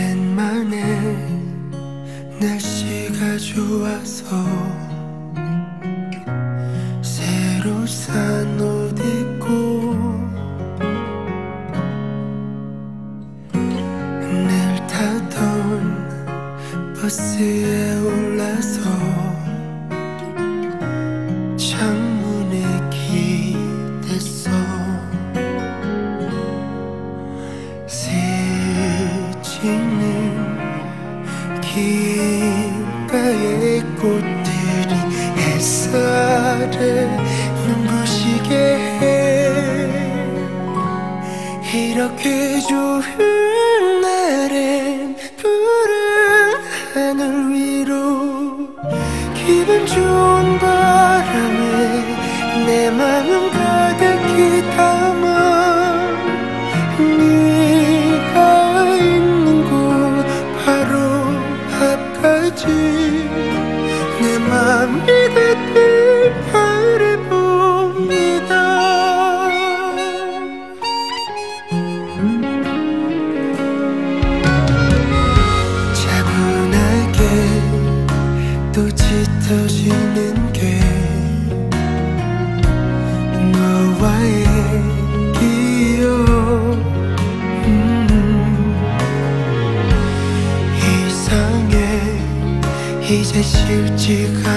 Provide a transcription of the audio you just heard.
오랜만에 날씨가 좋아서 새로 산 옷 스치는 길가의 꽃들이 햇살에 눈부시게 해. 이렇게 좋은 짙어지는 게 너와의 기억. 음, 이상해. 이제 싫지가